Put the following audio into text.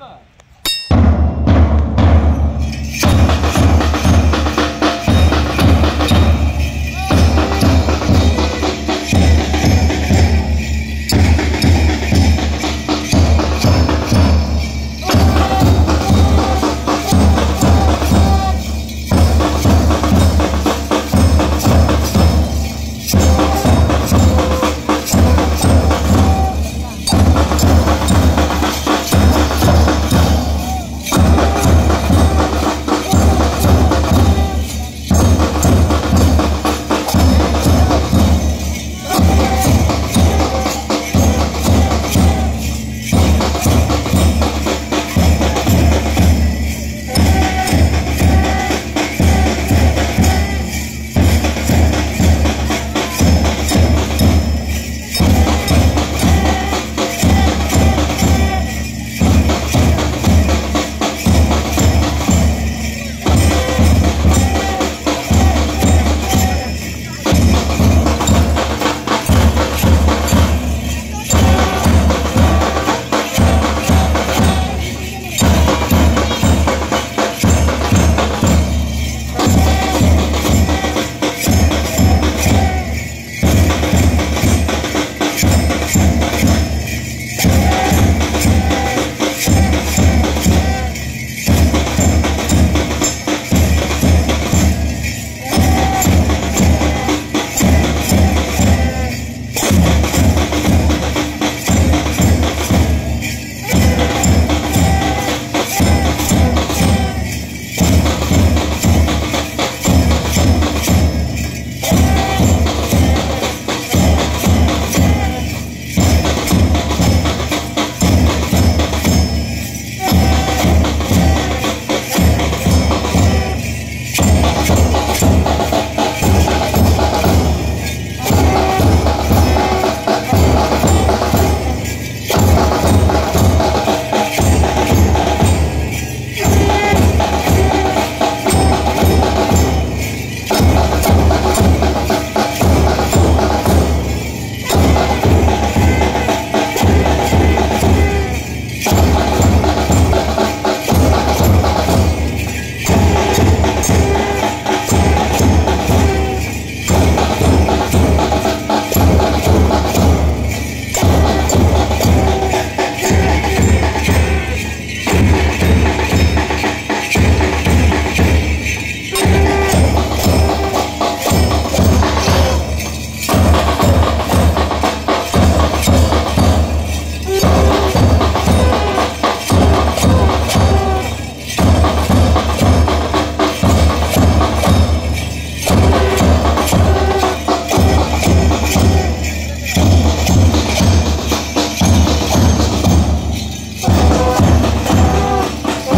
का